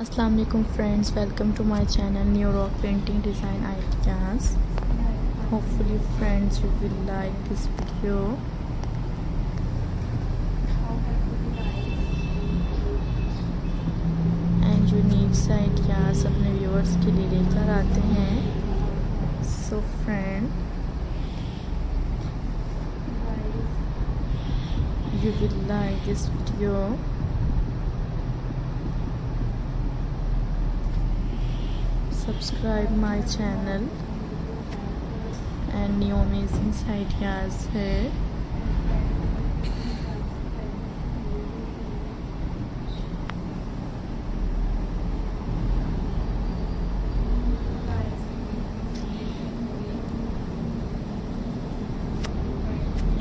अस्सलाम वालेकुम friends welcome to my channel new rock painting design ideas hopefully friends you will like this video. And uniques ideas अपने viewers के लिए लेकर आते हैं। So so, friend you will like this video. Subscribe my channel and new amazing ideas here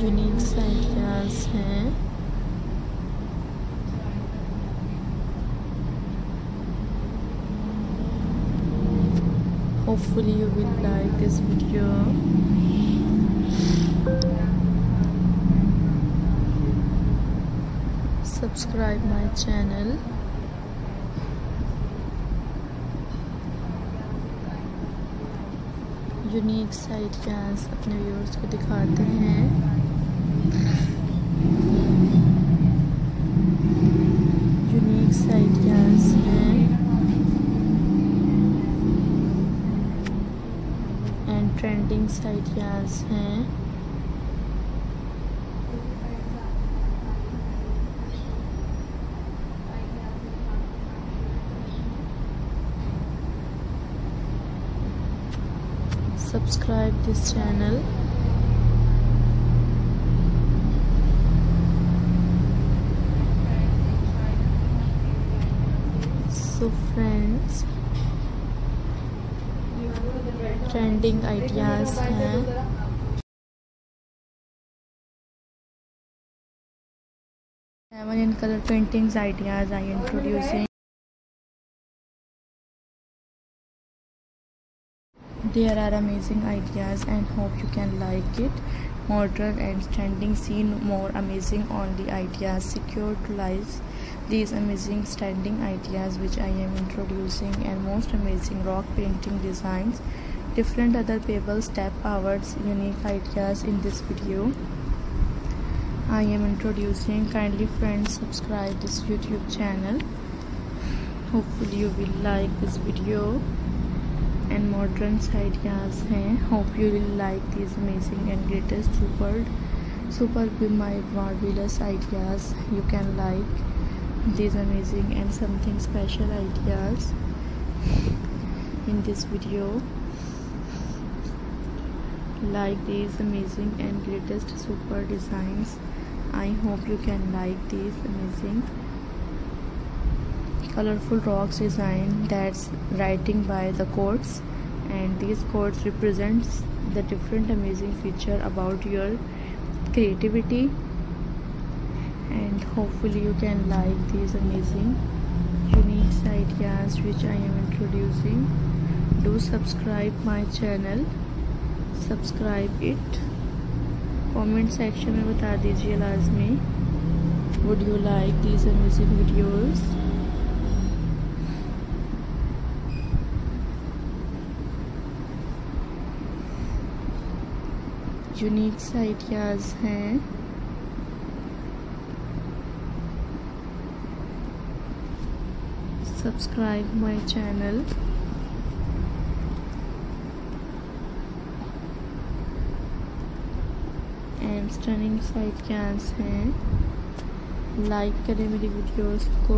unique ideas हैं hopefully you will like this video subscribe my channel unique ideas अपने viewers को दिखाते हैं यूनिक आइडियाज़ हैं trending ideas हैं। Subscribe this channel so friends trending ideas हैं seven in colour paintings ideas I introducing there are amazing ideas and hope you can like it modern and standing scene more amazing on the ideas secured lies these amazing standing ideas which i am introducing and most amazing rock painting designs different other pebble step powered unique ideas in this video. I am introducing kindly friends subscribe this youtube channel. Hopefully you will like this video. And modern ideas हैं hope you will like these amazing and greatest super super my marvelous ideas. You can like these amazing and something special ideas in this video like these amazing and greatest super designs. I hope you can like these amazing colorful rocks design that's writing by the quotes and these quotes represents the different amazing feature about your creativity. And hopefully you can like these amazing unique ideas which I am introducing. Do subscribe my channel subscribe it. Comment section में बता दीजिए लाजमी। Would you like these amusing videos unique ideas हैं। Subscribe my channel and stunning ideas हैं। Like करें मेरी videos को।